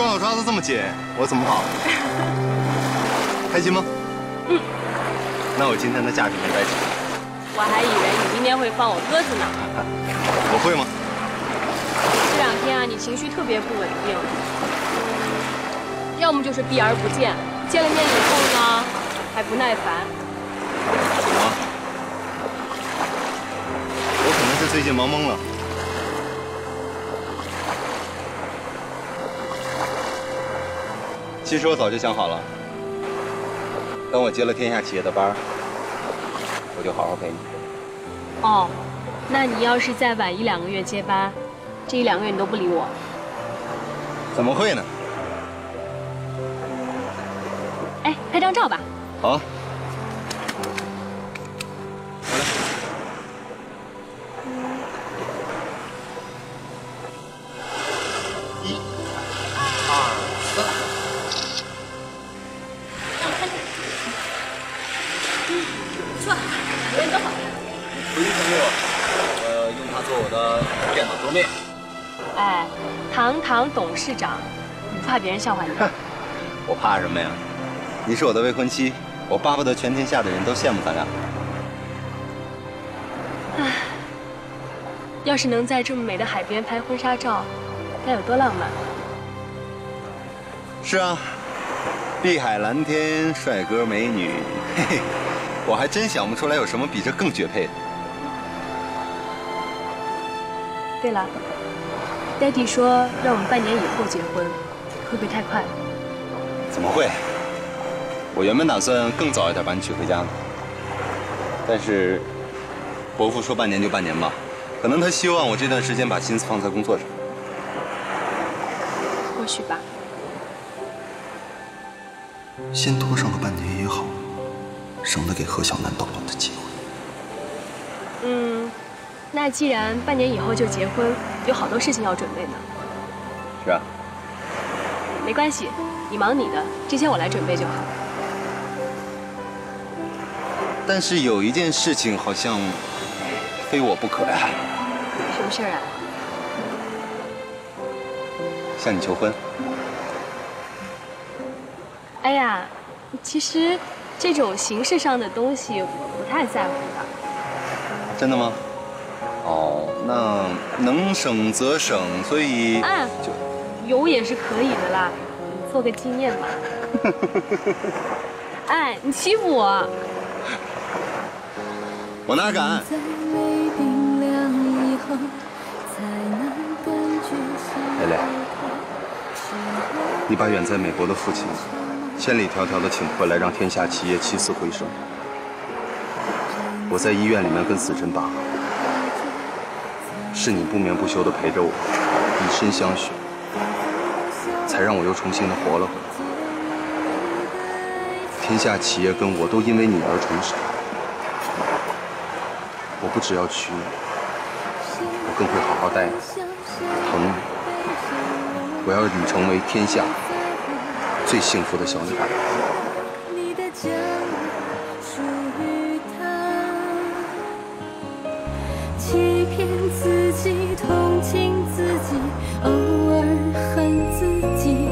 抓我抓的这么紧，我怎么跑？开心吗？嗯。那我今天的假就没白请。我还以为你今天会放我鸽子呢。我会吗？这两天啊，你情绪特别不稳定，要么就是避而不见，见了面以后呢，还不耐烦。怎么？我可能是最近忙懵了。其实我早就想好了，等我接了天下企业的班，我就好好陪你。哦，那你要是再晚一两个月接班，这一两个月你都不理我，怎么会呢？哎，拍张照吧。好啊。不错，人都好。回去朋友，我用它做我的电脑桌面。哎，堂堂董事长，你不怕别人笑话你？我怕什么呀？你是我的未婚妻，我巴不得全天下的人都羡慕咱俩。要是能在这么美的海边拍婚纱照，该有多浪漫！是啊，碧海蓝天，帅哥美女，嘿嘿，我还真想不出来有什么比这更绝配的。对了，爹地说让我们半年以后结婚，会不会太快了？怎么会？我原本打算更早一点把你娶回家呢，但是伯父说半年就半年吧，可能他希望我这段时间把心思放在工作上。或许吧。先拖上个半年也好，省得给何小楠捣乱的机会。嗯，那既然半年以后就结婚，有好多事情要准备呢。是啊，没关系，你忙你的，这些我来准备就好。但是有一件事情好像非我不可呀，什么事儿啊？向你求婚。哎呀，其实这种形式上的东西我不太在乎的。真的吗？哦，那能省则省，所以啊就有也是可以的啦，做个纪念吧。哎，你欺负我！我哪敢？在胃冰凉以后，才能感觉蕾蕾，你把远在美国的父亲千里迢迢的请回来，让天下企业起死回生。我在医院里面跟死神拔河，是你不眠不休的陪着我，以身相许，才让我又重新的活了回来。天下企业跟我都因为你而重生。我不只要娶你，我更会好好待你，疼你。我要你成为天下最幸福的小女孩。你的家属于他，欺骗自己，同情自己，偶尔恨自己。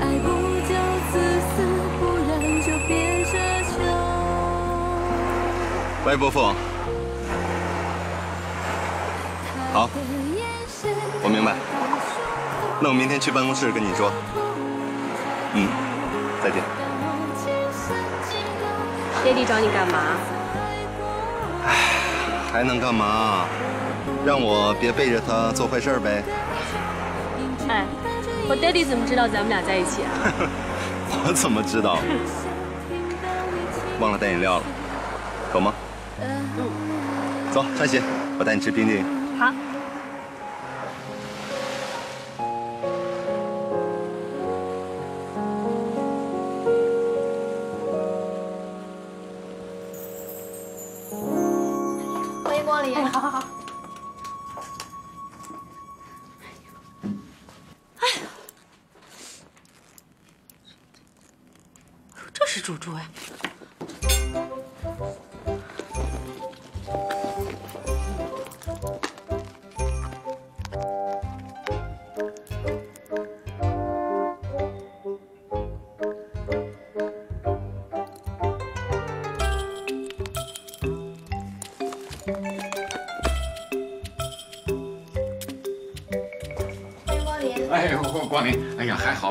爱不就自私，不然就别奢求。喂，伯父。好，我明白。那我明天去办公室跟你说。嗯，再见。爹地找你干嘛？还能干嘛？让我别背着他做坏事呗。哎，我爹地怎么知道咱们俩在一起啊？我怎么知道？忘了带饮料了，走吗？走，穿鞋，我带你吃冰激凌。好。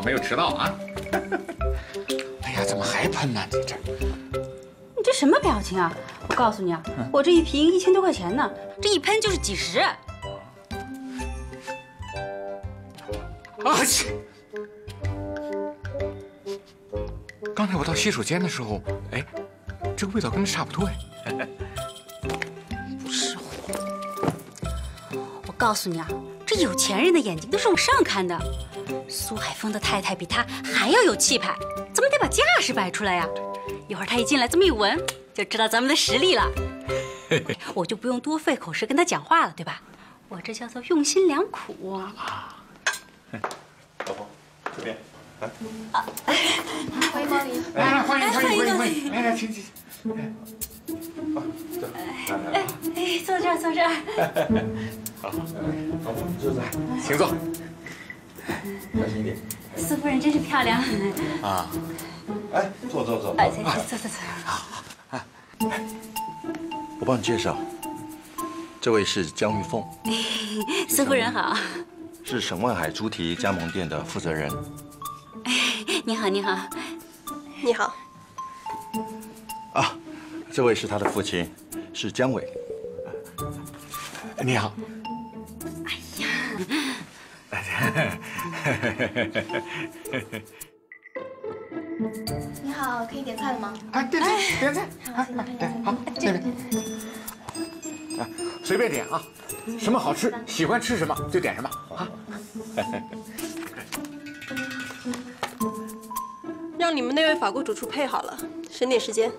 没有迟到啊！哎呀，怎么还喷呢？你这你这什么表情啊？我告诉你啊，我这一瓶一千多块钱呢，这一喷就是几十。啊去！刚才我到洗手间的时候，哎，这个味道跟这差不多哎。不是我，我告诉你啊，这有钱人的眼睛都是往上看的。苏海峰的太太比他还要有气派，咱们得把架势摆出来呀。一会儿他一进来，这么一闻，就知道咱们的实力了。我就不用多费口舌跟他讲话了，对吧？我这叫做用心良苦。老婆，这边来。欢迎光临。来来，欢迎欢迎欢迎欢迎！来来，请请。哎，坐这儿，坐这儿。好，请坐。小心一点。苏夫人真是漂亮。啊，哎，坐坐坐。哎，坐坐坐。好，哎我帮你介绍，这位是江玉凤，苏夫人好。是沈万海猪蹄加盟店的负责人。你好，你好。你好。啊，这位是他的父亲，是姜伟。你好。你好，可以点菜了吗？啊，点菜点菜。好。好，这边。啊，随便点啊，什么好吃，喜欢吃什么就点什么啊。让你们那位法国主厨配好了，省点时间。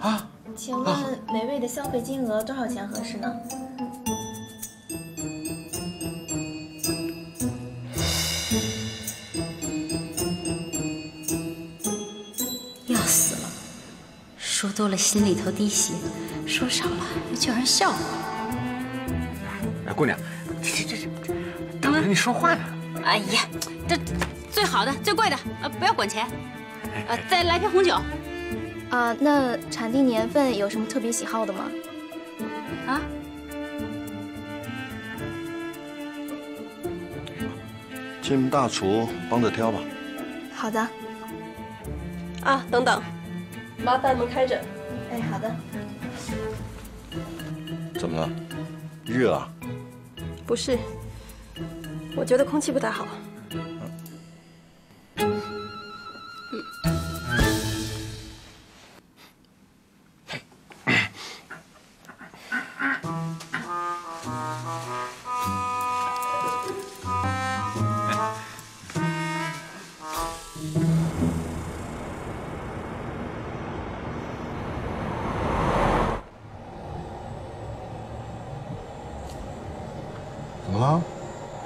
啊，请问每位的消费金额多少钱合适呢？多了心里头滴血，说少了又叫人笑话。哎，姑娘，这这这，等着你说话呢。哎呀，这最好的、最贵的，呃，不要管钱。呃，再来瓶红酒。啊，那产地年份有什么特别喜好的吗？啊？请大厨帮着挑吧。好的。啊，等等，麻烦门开着。哎，好的。怎么了？热啊？不是，我觉得空气不太好。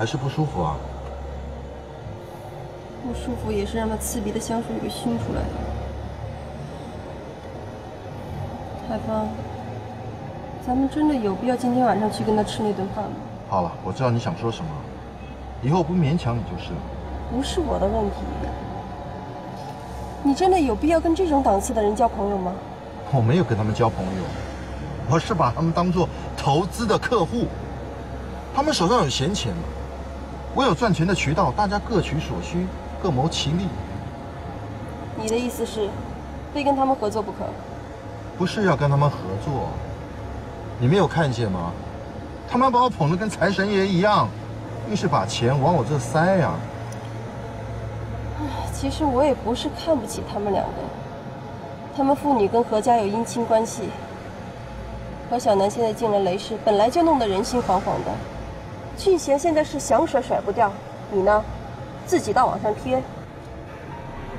还是不舒服啊？不舒服也是让他刺鼻的香水给熏出来的。海峰，咱们真的有必要今天晚上去跟他吃那顿饭吗？好了，我知道你想说什么，以后不勉强你就是了。不是我的问题。你真的有必要跟这种档次的人交朋友吗？我没有跟他们交朋友，我是把他们当做投资的客户。他们手上有闲钱，我有赚钱的渠道，大家各取所需，各谋其利。你的意思是，非跟他们合作不可？不是要跟他们合作，你没有看见吗？他们把我捧得跟财神爷一样，硬是把钱往我这塞呀。其实我也不是看不起他们两个，他们父女跟何家有姻亲关系。何小楠现在进了雷氏，本来就弄得人心惶惶的。俊贤现在是想甩甩不掉，你呢，自己倒往上贴。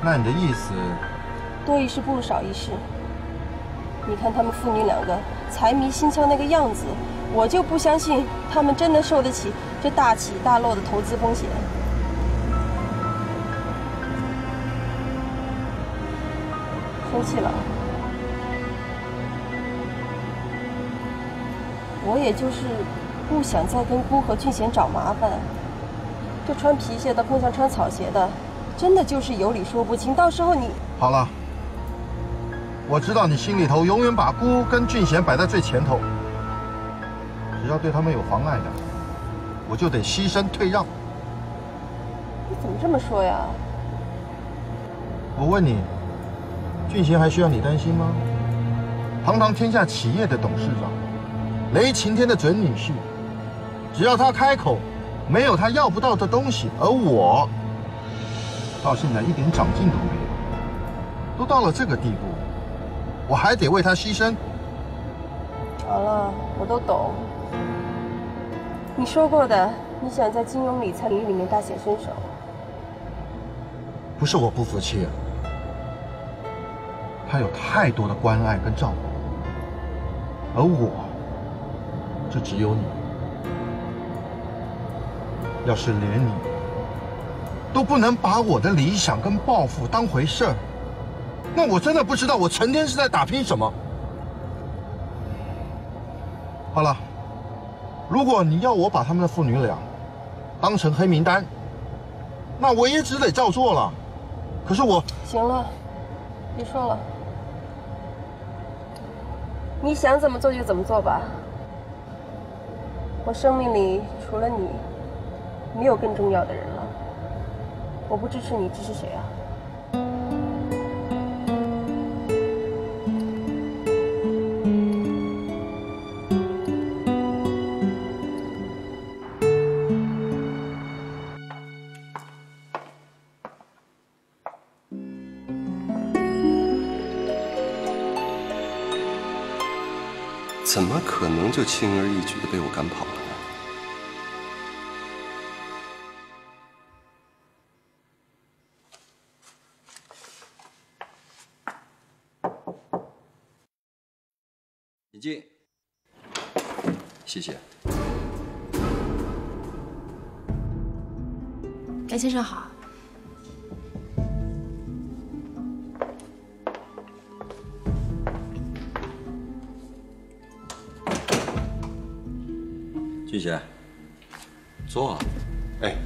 那你的意思？多一事不如少一事。你看他们父女两个财迷心窍那个样子，我就不相信他们真的受得起这大起大落的投资风险。生气了？我也就是不想再跟姑和俊贤找麻烦。这穿皮鞋的碰上穿草鞋的，真的就是有理说不清。到时候你好了，我知道你心里头永远把姑跟俊贤摆在最前头。只要对他们有妨碍的，我就得牺牲退让。你怎么这么说呀？我问你。俊贤还需要你担心吗？堂堂天下企业的董事长，雷晴天的准女婿，只要他开口，没有他要不到的东西。而我到现在一点长进都没有，都到了这个地步，我还得为他牺牲。好了，我都懂。你说过的，你想在金融理财领域里面大显身手。不是我不服气。他有太多的关爱跟照顾，而我就只有你。要是连你都不能把我的理想跟抱负当回事儿，那我真的不知道我成天是在打拼什么。好了，如果你要我把他们的父女俩当成黑名单，那我也只得照做了。可是我行了，别说了。你想怎么做就怎么做吧。我生命里除了你，没有更重要的人了。我不支持你，支持谁啊？怎么可能就轻而易举的被我赶跑生好。俊贤，坐。哎，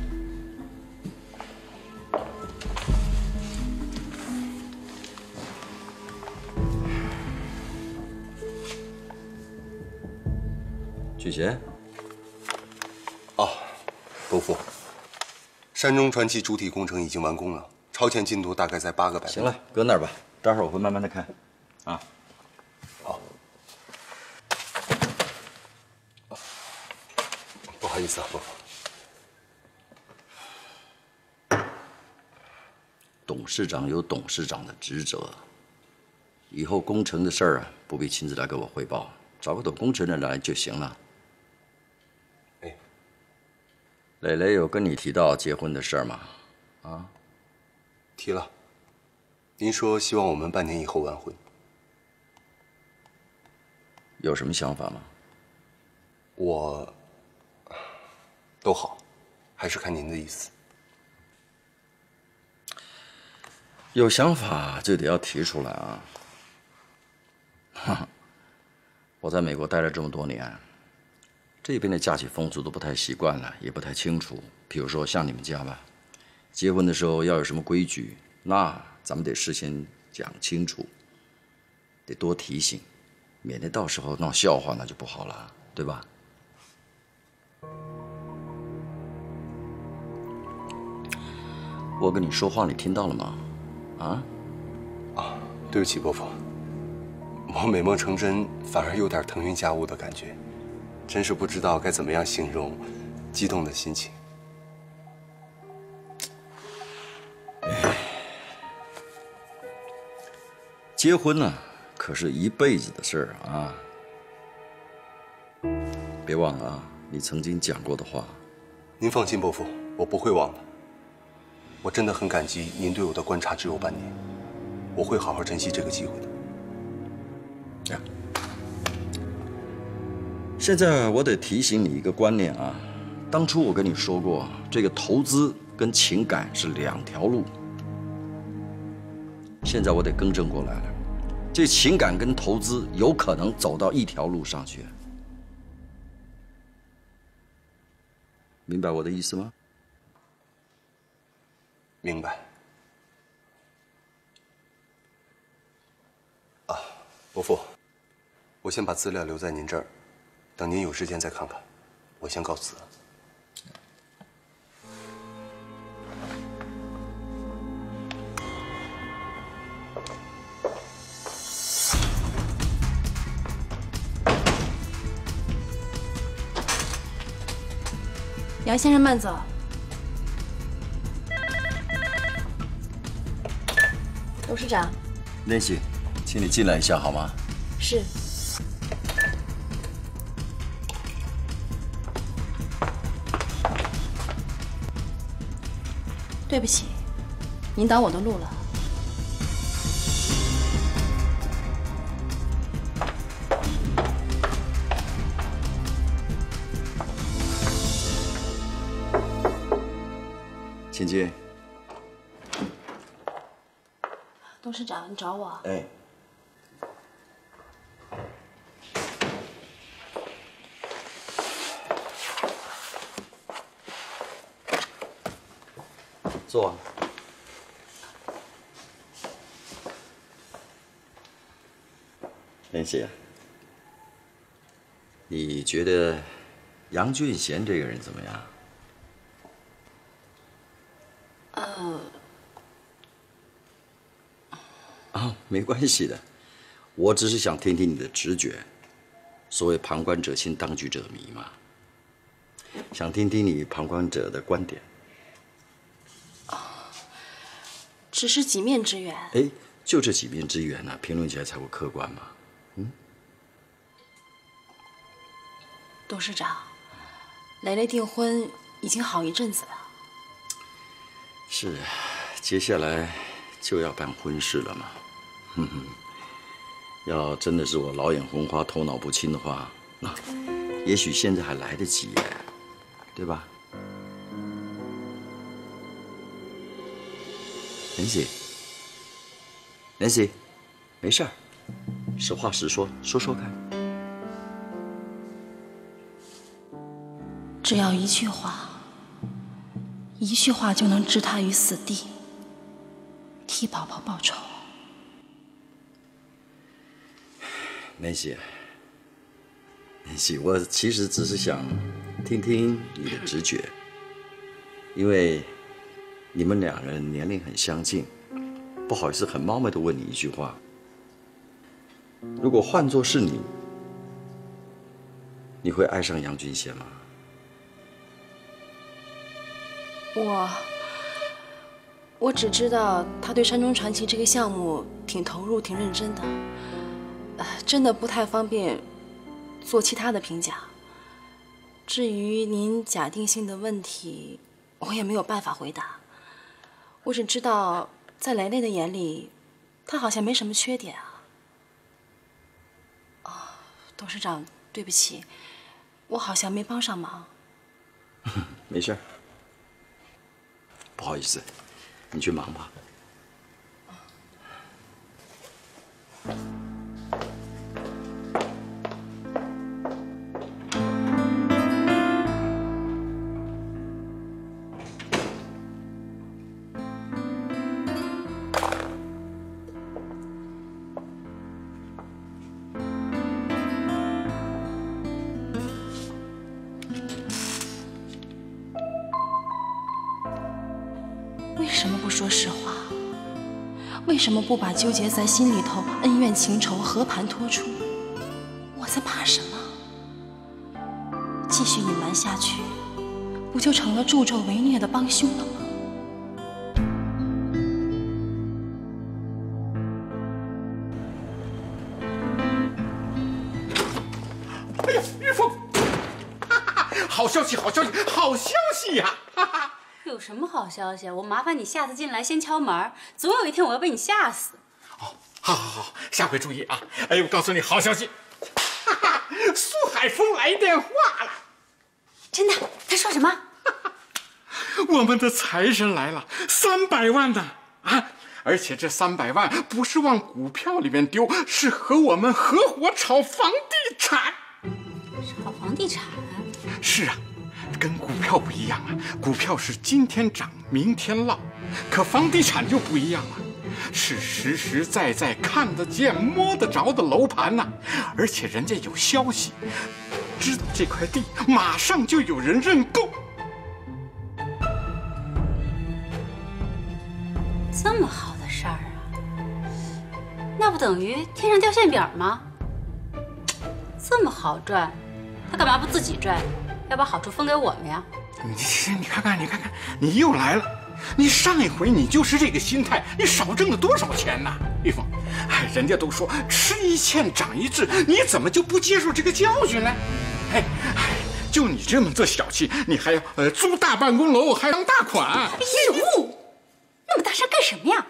俊贤。哦，伯父，山中传奇主体工程已经完工了，超前进度大概在八个百分。行了，搁那儿吧，待会儿我会慢慢的看。啊。好不好意思啊，伯父。董事长有董事长的职责，以后工程的事儿啊，不必亲自来给我汇报，找个懂工程的来就行了。哎，磊磊有跟你提到结婚的事儿吗？啊？提了。您说希望我们半年以后完婚。有什么想法吗？我。都好，还是看您的意思。有想法就得要提出来啊！哈哈，我在美国待了这么多年，这边的假期风俗都不太习惯了，也不太清楚。比如说像你们家吧，结婚的时候要有什么规矩，那咱们得事先讲清楚，得多提醒，免得到时候闹笑话那就不好了，对吧？我跟你说话，你听到了吗？啊？啊，对不起，伯父，我美梦成真，反而有点腾云驾雾的感觉，真是不知道该怎么样形容激动的心情。结婚呢，可是一辈子的事儿啊！别忘了啊，你曾经讲过的话。您放心，伯父，我不会忘的。我真的很感激您对我的观察只有半年，我会好好珍惜这个机会的。这样，现在我得提醒你一个观念啊，当初我跟你说过，这个投资跟情感是两条路。现在我得更正过来了，这情感跟投资有可能走到一条路上去，明白我的意思吗？明白。啊，伯父，我先把资料留在您这儿，等您有时间再看看。我先告辞。杨先生慢走。董事长，联系，请你进来一下好吗？是。对不起，您挡我的路了。请进。董事长，你找我？哎，坐。联系，你觉得杨俊贤这个人怎么样？呃，啊，没关系的，我只是想听听你的直觉。所谓旁观者清，当局者迷嘛，想听听你旁观者的观点。只是几面之缘。哎，就这几面之缘呢、评论起来才会客观嘛。董事长，蕾蕾订婚已经好一阵子了。是，接下来就要办婚事了嘛。哼哼，要真的是我老眼昏花、头脑不清的话，那也许现在还来得及，对吧？莲姐，莲姐，没事儿，实话实说，说说看。只要一句话，一句话就能置他于死地，替宝宝报仇。莲姐，莲姐，我其实只是想听听你的直觉，因为你们两人年龄很相近，不好意思，很冒昧的问你一句话：如果换作是你，你会爱上杨俊贤吗？我，我只知道他对《山中传奇》这个项目挺投入、挺认真的，呃，真的不太方便做其他的评价。至于您假定性的问题，我也没有办法回答。我只知道，在蕾蕾的眼里，他好像没什么缺点啊。哦，董事长，对不起，我好像没帮上忙。没事，不好意思，你去忙吧。不把纠结在心里头恩怨情仇和盘托出？我在怕什么？继续隐瞒下去，不就成了助纣为虐的帮凶了吗？哎呀，玉凤，哈哈好消息，好消息，好消息呀！什么好消息？我麻烦你下次进来先敲门，总有一天我要被你吓死。哦好，好，好，下回注意啊！哎，我告诉你好消息，哈哈，苏海峰来电话了。真的？他说什么？我们的财神来了，三百万的！啊，而且这三百万不是往股票里面丢，是和我们合伙炒房地产。炒房地产？是啊，跟股票不一样啊，股票是今天涨明天落，可房地产就不一样了，是实实在在看得见摸得着的楼盘呐、而且人家有消息，知道这块地马上就有人认购。这么好的事儿啊？那不等于天上掉馅饼吗？这么好赚，他干嘛不自己赚？要把好处分给我们呀？你你看看，你看看，你又来了。你上一回你就是这个心态，你少挣了多少钱呐，玉凤？哎，人家都说吃一堑长一智，你怎么就不接受这个教训呢？哎哎，就你这么做小气，你还要呃租大办公楼，还当大款？哎呦，那么大声干什么呀？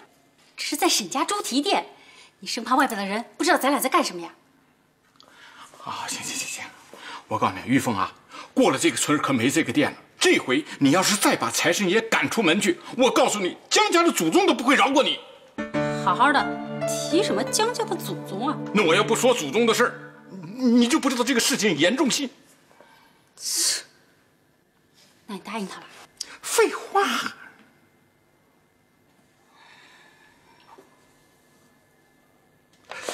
这是在沈家猪蹄店，你生怕外边的人不知道咱俩在干什么呀？啊，行行行行，我告诉你，玉凤啊，过了这个村儿可没这个店了。这回你要是再把财神爷赶出门去，我告诉你，江家的祖宗都不会饶过你。好好的，提什么江家的祖宗啊？那我要不说祖宗的事儿，你你就不知道这个事情严重性。那你答应他吧？废话。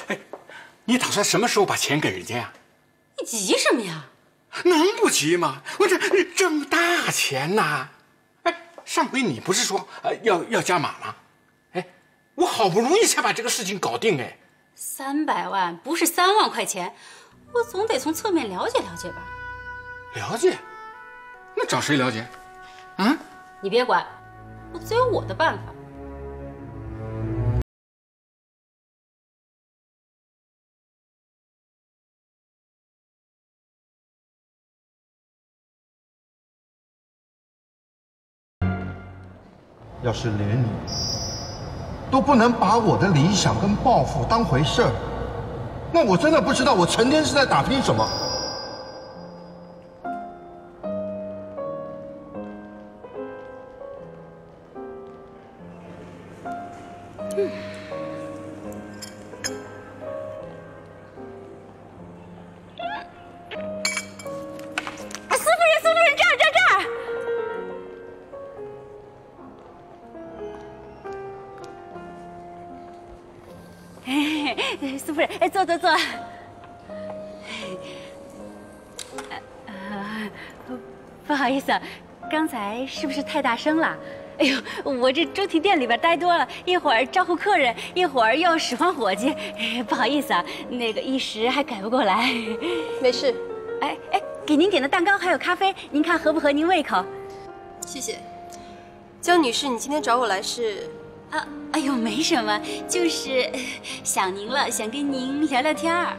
哎，你打算什么时候把钱给人家呀？你急什么呀？能不急吗？我这挣大钱呐！哎，上回你不是说呃要要加码吗？哎，我好不容易才把这个事情搞定哎。三百万不是三万块钱，我总得从侧面了解了解吧？了解？那找谁了解？啊？你别管，我自有我的办法。要是连你都不能把我的理想跟抱负当回事儿，那我真的不知道我成天是在打拼什么。呃，不不好意思啊，刚才是不是太大声了？哎呦，我这猪蹄店里边待多了，一会儿招呼客人，一会儿又使唤伙计，哎不好意思啊，那个一时还改不过来。没事。哎哎，给您点的蛋糕还有咖啡，您看合不合您胃口？谢谢。江女士，你今天找我来是？啊，哎呦，没什么，就是呃 想您了，想跟您聊聊天儿。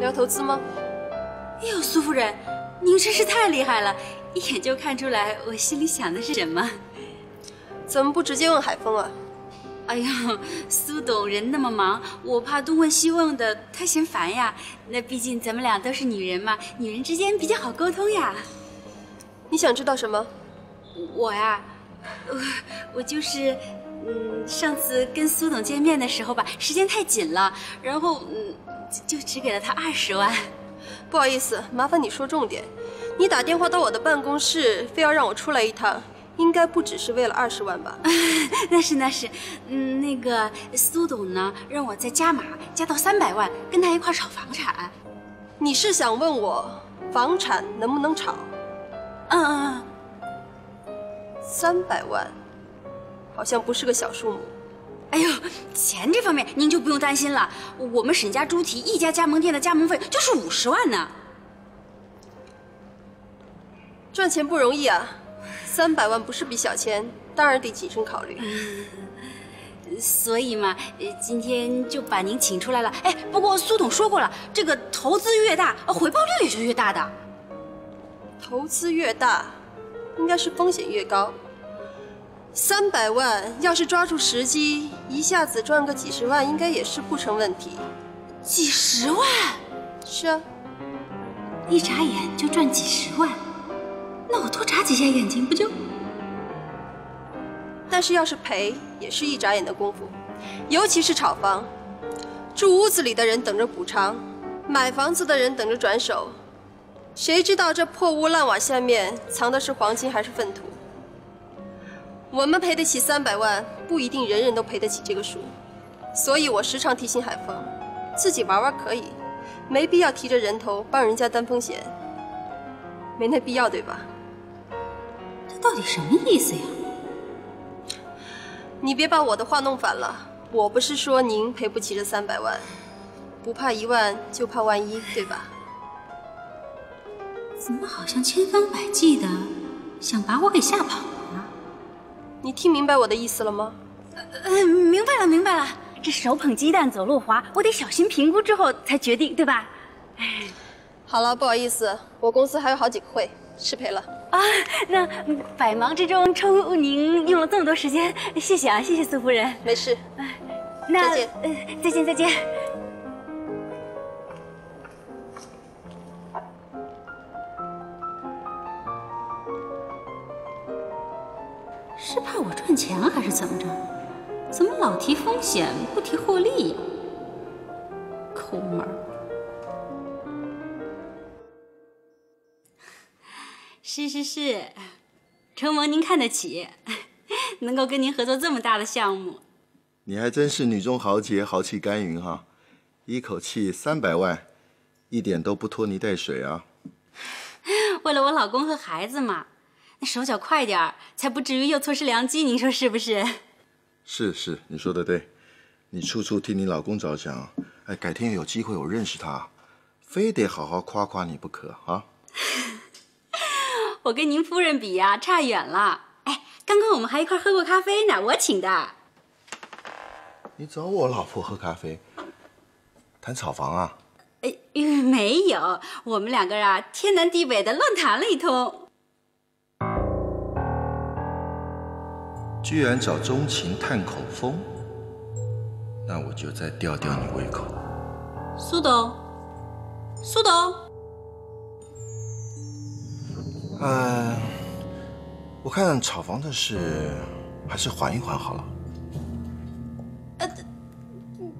聊投资吗？哎呦，苏夫人，您真是太厉害了，一眼就看出来我心里想的是什么。怎么不直接问海峰啊？哎呦，苏董人那么忙，我怕东问西问的，他嫌烦呀。那毕竟咱们俩都是女人嘛，女人之间比较好沟通呀。你想知道什么？我呀，我我就是，嗯，上次跟苏董见面的时候吧，时间太紧了，然后嗯，就就只给了他二十万。不好意思，麻烦你说重点。你打电话到我的办公室，非要让我出来一趟，应该不只是为了二十万吧？那是那是，嗯，那个苏董呢，让我再加码，加到三百万，跟他一块炒房产。你是想问我房产能不能炒？嗯嗯三百万，好像不是个小数目。哎呦，钱这方面您就不用担心了，我们沈家猪蹄一家加盟店的加盟费就是五十万呢。赚钱不容易啊，三百万不是笔小钱，当然得谨慎考虑。所以嘛，呃今天就把您请出来了。哎，不过苏董说过了，这个投资越大，呃回报率也就越大的。投资越大，应该是风险越高。三百万要是抓住时机，一下子赚个几十万，应该也是不成问题。几十万？是啊，一眨眼就赚几十万，那我多眨几下眼睛不就？但是要是赔，也是一眨眼的功夫。尤其是炒房，住屋子里的人等着补偿，买房子的人等着转手。谁知道这破屋烂瓦下面藏的是黄金还是粪土？我们赔得起三百万，不一定人人都赔得起这个数。所以我时常提醒海峰，自己玩玩可以，没必要提着人头帮人家担风险，没那必要，对吧？这到底什么意思呀？你别把我的话弄反了，我不是说您赔不起这三百万，不怕一万就怕万一，对吧？怎么好像千方百计的想把我给吓跑了？你听明白我的意思了吗？呃，明白了，明白了。这手捧鸡蛋走路滑，我得小心评估之后才决定，对吧？哎好了，不好意思，我公司还有好几个会，失陪了。啊，那百忙之中抽您用了这么多时间，谢谢啊，谢谢苏夫人。没事，那再见呃，再见，再见。是怕我赚钱还是怎么着？怎么老提风险不提获利呀？抠门儿！是是是，承蒙您看得起，能够跟您合作这么大的项目。你还真是女中豪杰，豪气干云哈！一口气三百万，一点都不拖泥带水啊！为了我老公和孩子嘛，那手脚快点儿，才不至于又错失良机。您说是不是？是是，你说的对，你处处替你老公着想。哎，改天有机会我认识他，非得好好夸夸你不可啊！我跟您夫人比呀、差远了。哎，刚刚我们还一块儿喝过咖啡呢，我请的。你找我老婆喝咖啡，谈炒房啊？哎，嗯没有，我们两个啊，天南地北的乱谈了一通。居然找钟情探口风，那我就再吊吊你胃口。苏董，苏董，呃，我看炒房的事还是缓一缓好了。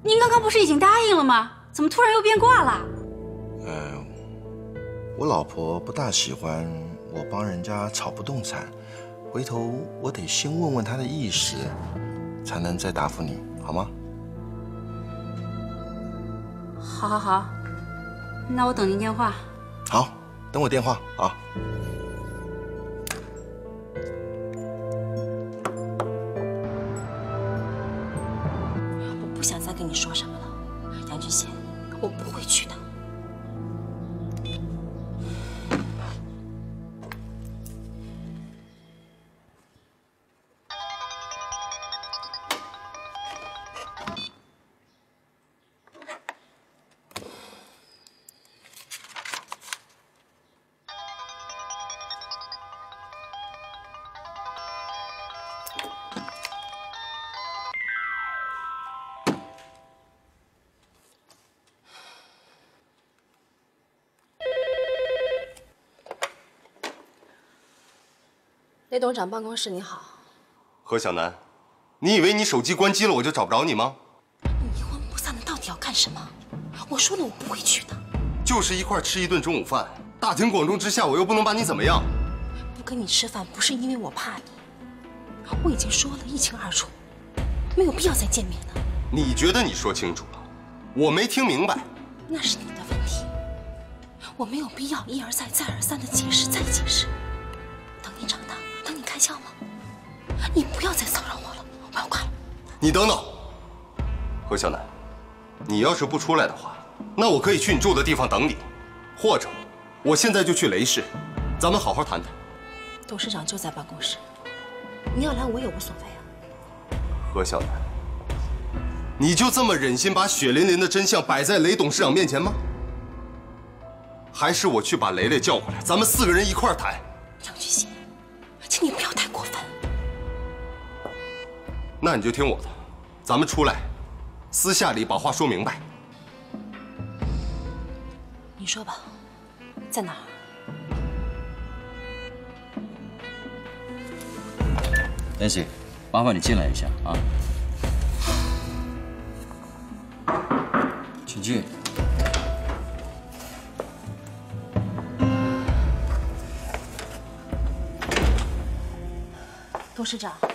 您刚刚不是已经答应了吗？怎么突然又变卦了？呃，我老婆不大喜欢我帮人家炒不动产，回头我得先问问他的意思，才能再答复你，好吗？好好好，那我等您电话。好，等我电话啊。雷董事长办公室，你好。何小楠，你以为你手机关机了我就找不着你吗？你阴魂不散的到底要干什么？我说了，我不会去的。就是一块吃一顿中午饭，大庭广众之下，我又不能把你怎么样。不跟你吃饭不是因为我怕你，我已经说了一清二楚，没有必要再见面了。你觉得你说清楚了，我没听明白。那是你的问题，我没有必要一而再、再而三的解释、再解释。不要再骚扰我了。我要挂了你等等，何小楠，你要是不出来的话，那我可以去你住的地方等你，或者我现在就去雷氏，咱们好好谈谈。董事长就在办公室，你要来我也无所谓啊。何小楠，你就这么忍心把血淋淋的真相摆在雷董事长面前吗？还是我去把雷雷叫过来，咱们四个人一块儿谈？杨俊熙，请你不要太过分。那你就听我的，咱们出来，私下里把话说明白。你说吧，在哪儿？莲希，麻烦你进来一下啊。请进。董事长，嗯。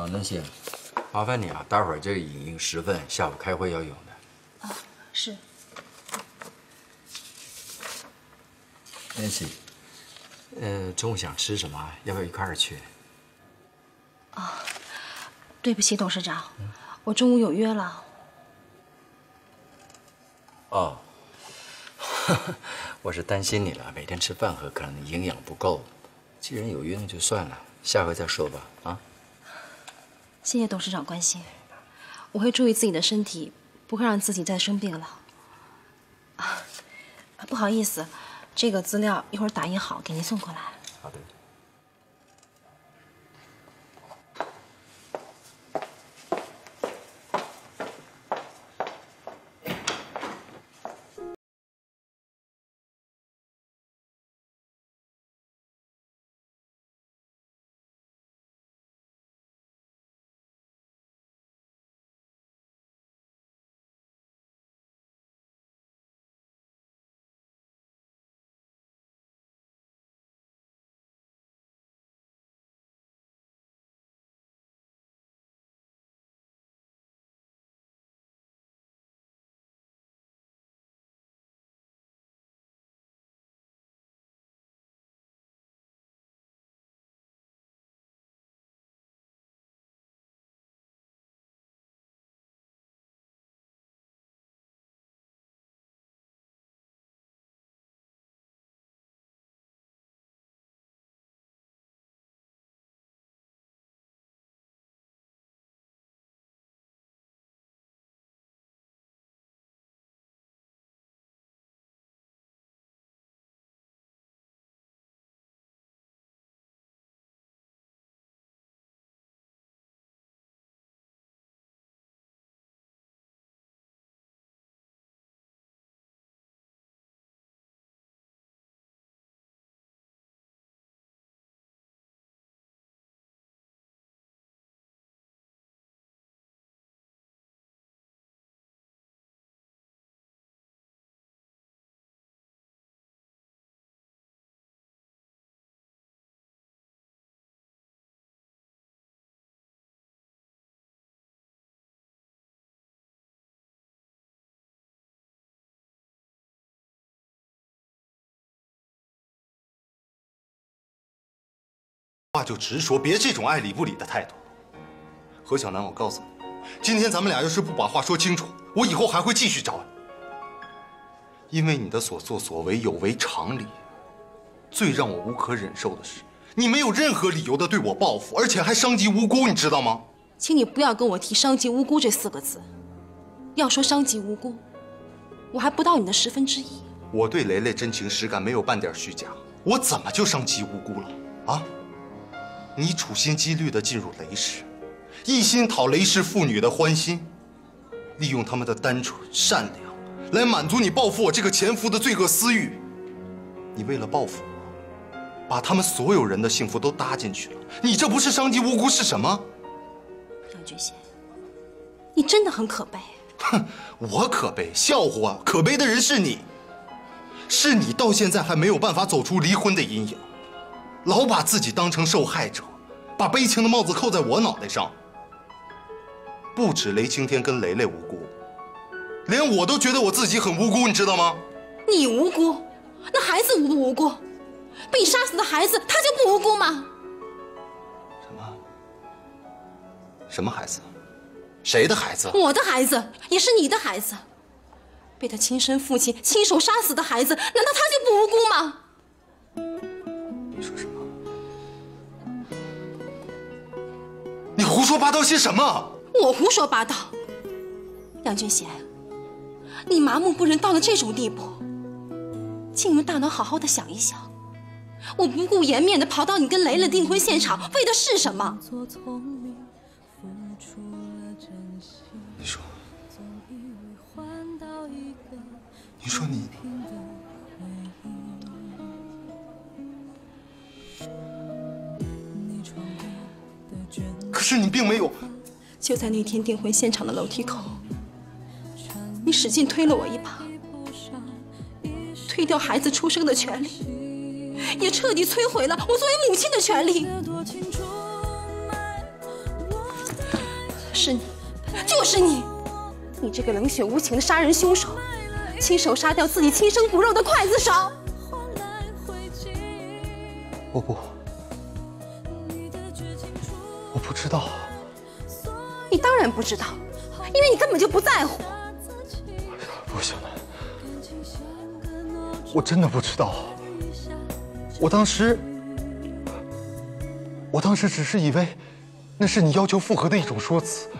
啊，莲希，麻烦你啊，待会儿这个影印十份，下午开会要用的。啊，是。莲希，呃，中午想吃什么？要不要一块儿去？啊，对不起，董事长，我中午有约了。哦，我是担心你了，每天吃饭盒可能营养不够。既然有约，那就算了，下回再说吧。啊，谢谢董事长关心，我会注意自己的身体，不会让自己再生病了。啊，不好意思，这个资料一会儿打印好给您送过来。好的。话就直说，别这种爱理不理的态度。何小楠，我告诉你，今天咱们俩要是不把话说清楚，我以后还会继续找你。因为你的所作所为有违常理。最让我无可忍受的是，你没有任何理由的对我报复，而且还伤及无辜，你知道吗？请你不要跟我提“伤及无辜”这四个字。要说伤及无辜，我还不到你的十分之一。我对雷雷真情实感，没有半点虚假，我怎么就伤及无辜了？啊？你处心积虑地进入雷氏，一心讨雷氏妇女的欢心，利用他们的单纯善良，来满足你报复我这个前夫的罪恶私欲。你为了报复我，把他们所有人的幸福都搭进去了。你这不是伤及无辜是什么？杨俊贤，你真的很可悲。哼，我可悲？笑话！可悲的人是你，是你到现在还没有办法走出离婚的阴影。老把自己当成受害者，把悲情的帽子扣在我脑袋上。不止雷青天跟雷雷无辜，连我都觉得我自己很无辜，你知道吗？你无辜？那孩子无不无辜？被你杀死的孩子，他就不无辜吗？什么？什么孩子？谁的孩子？我的孩子，也是你的孩子。被他亲生父亲亲手杀死的孩子，难道他就不无辜吗？你说什么？你胡说八道些什么？我胡说八道。杨俊贤，你麻木不仁到了这种地步，请用大脑好好的想一想，我不顾颜面的跑到你跟雷雷订婚现场，为的是什么？你说，你说你，可是你并没有。就在那天订婚现场的楼梯口，你使劲推了我一把，推掉孩子出生的权利，也彻底摧毁了我作为母亲的权利。是你，就是你，你这个冷血无情的杀人凶手，亲手杀掉自己亲生骨肉的刽子手。我不，知道。你当然不知道，因为你根本就不在乎。不，小南，我真的不知道。我当时，我当时只是以为那是你要求复合的一种说辞。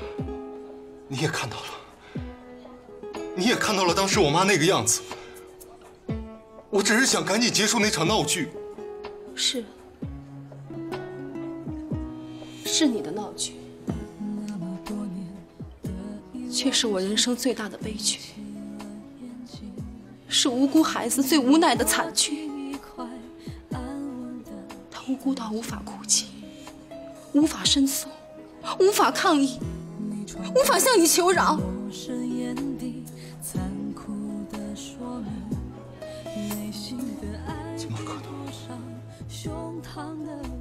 你也看到了，你也看到了当时我妈那个样子。我只是想赶紧结束那场闹剧。是，是你的闹剧。却是我人生最大的悲剧，是无辜孩子最无奈的惨剧。他无辜到无法哭泣，无法申诉，无法抗议，无法向你求饶。怎么可能？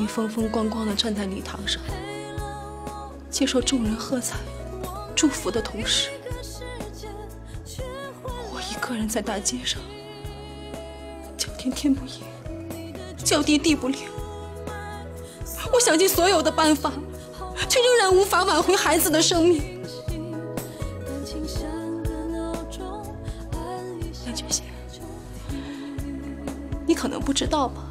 你风风光光的站在礼堂上，接受众人喝彩、祝福的同时，我一个人在大街上，叫天天不应，叫地地不灵。我想尽所有的办法，却仍然无法挽回孩子的生命。杨觉贤，你可能不知道吧？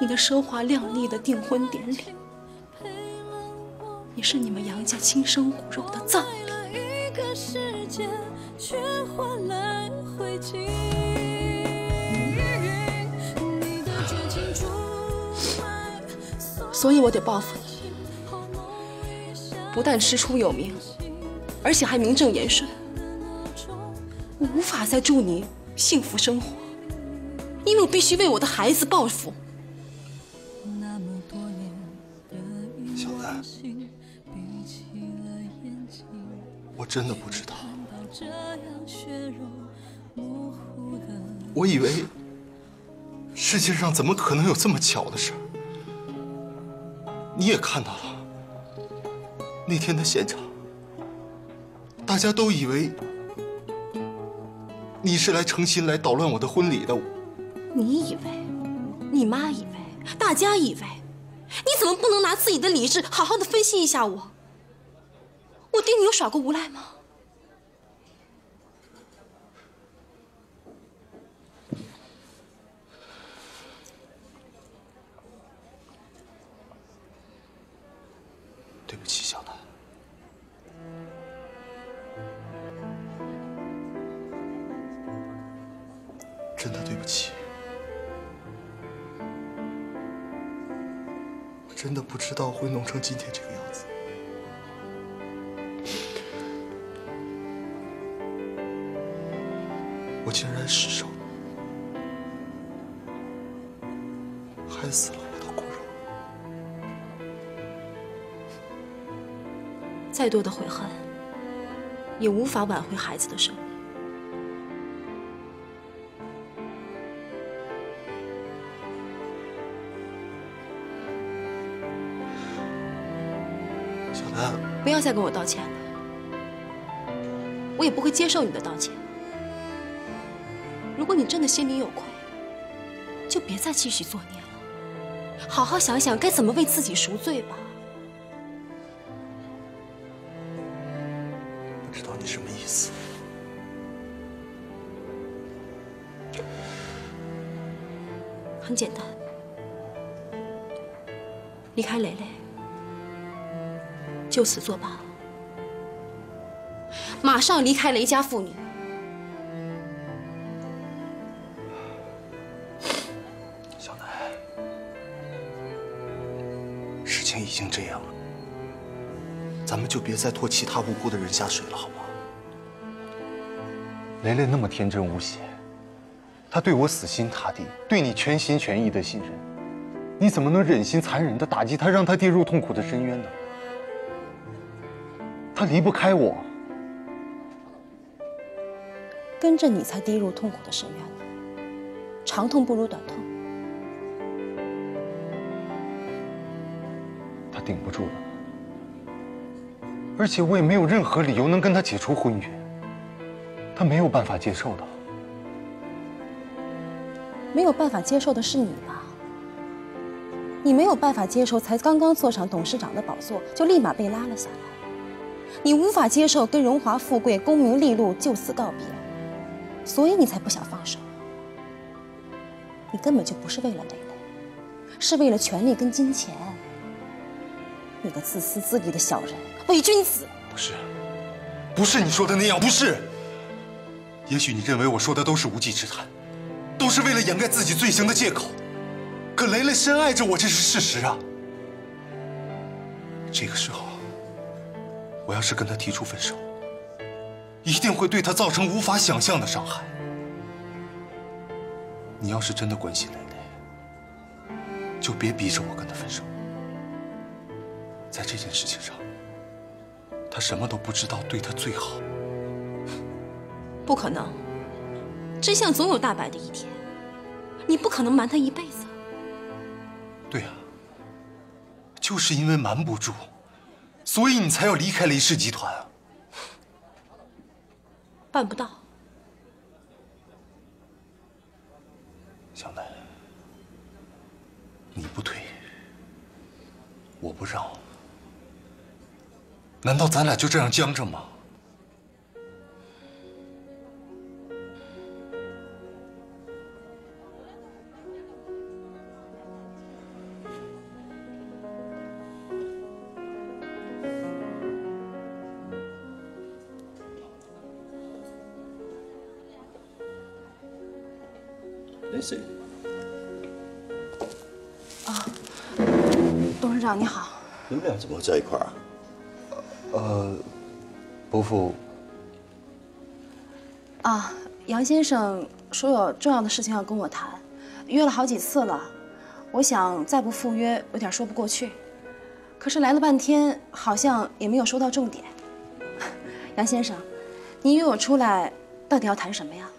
你的奢华靓丽的订婚典礼，也是你们杨家亲生骨肉的葬礼。所以我得报复你，不但师出有名，而且还名正言顺。我无法再祝你幸福生活。因为我必须为我的孩子报复。真的不知道。我以为世界上怎么可能有这么巧的事儿？你也看到了那天的现场，大家都以为你是来诚心来捣乱我的婚礼的。你以为，你妈以为，大家以为，你怎么不能拿自己的理智好好的分析一下我？我爹你有耍过无赖吗？对不起，小南。真的对不起。我真的不知道会弄成今天这个样我竟然失手，害死了我的骨肉。再多的悔恨，也无法挽回孩子的生命。小南，不要再跟我道歉了，我也不会接受你的道歉。如果你真的心里有愧，就别再继续作孽了，好好想想该怎么为自己赎罪吧。不知道你什么意思？很简单，离开蕾蕾，就此作罢了，马上离开雷家妇女。就别再拖其他无辜的人下水了，好不好？蕾蕾那么天真无邪。他对我死心塌地，对你全心全意的信任，你怎么能忍心残忍的打击他，让他跌入痛苦的深渊呢？他离不开我，跟着你才跌入痛苦的深渊呢。长痛不如短痛，他顶不住了，而且我也没有任何理由能跟他解除婚约，他没有办法接受的。没有办法接受的是你吧？你没有办法接受，才刚刚坐上董事长的宝座，就立马被拉了下来。你无法接受跟荣华富贵、功名利禄就此告别，所以你才不想放手。你根本就不是为了蕾蕾，是为了权力跟金钱。你个自私自利的小人，伪君子！不是，不是你说的那样，不是。也许你认为我说的都是无稽之谈。都是为了掩盖自己罪行的借口，可蕾蕾深爱着我，这是事实啊。这个时候，我要是跟他提出分手，一定会对他造成无法想象的伤害。你要是真的关心蕾蕾，就别逼着我跟他分手。在这件事情上，他什么都不知道，对他最好。不可能，真相总有大白的一天。你不可能瞒他一辈子。对啊，就是因为瞒不住，所以你才要离开雷氏集团啊。办不到。小南，你不退，我不让，难道咱俩就这样僵着吗？谁？啊，董事长你好。你们俩怎么会在一块儿啊？呃，伯父。啊，杨先生说有重要的事情要跟我谈，约了好几次了。我想再不赴约，有点说不过去。可是来了半天，好像也没有说到重点。杨先生，您约我出来，到底要谈什么呀？